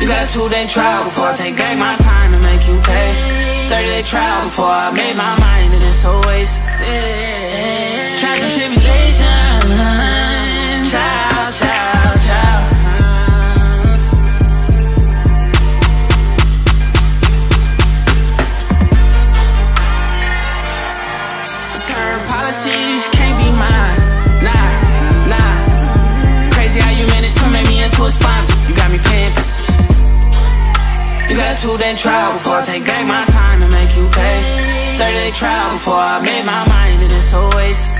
You got a two day trial before I take back my time and make you pay. 30 day trial before I made my mind and it's always trials and tribulations. Ciao, ciao, ciao. Current policies You got two day trial before I take back my time and make you pay. 30 day trial before I made my mind and it's and tribulations.